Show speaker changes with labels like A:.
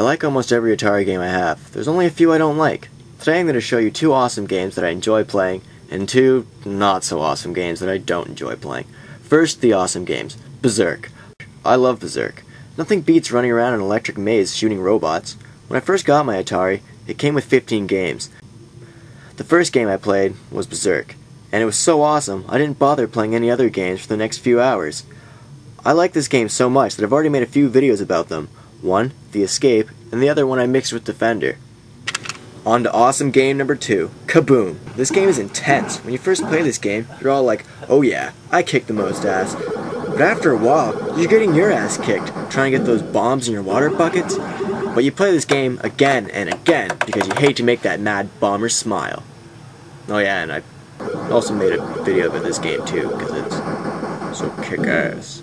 A: like almost every Atari game I have. There's only a few I don't like. Today I'm going to show you two awesome games that I enjoy playing, and two not so awesome games that I don't enjoy playing. First, the awesome games. Berzerk. I love Berzerk. Nothing beats running around an electric maze shooting robots. When I first got my Atari, it came with 15 games. The first game I played was Berzerk, and it was so awesome I didn't bother playing any other games for the next few hours. I like this game so much that I've already made a few videos about them. One, The Escape, and the other one I mixed with Defender. On to awesome game number two, Kaboom. This game is intense. When you first play this game, you're all like, oh yeah, I kicked the most ass. But after a while, you're getting your ass kicked, trying to get those bombs in your water buckets. But you play this game again and again because you hate to make that mad bomber smile. Oh yeah, and I also made a video of this game too because it's so kick-ass.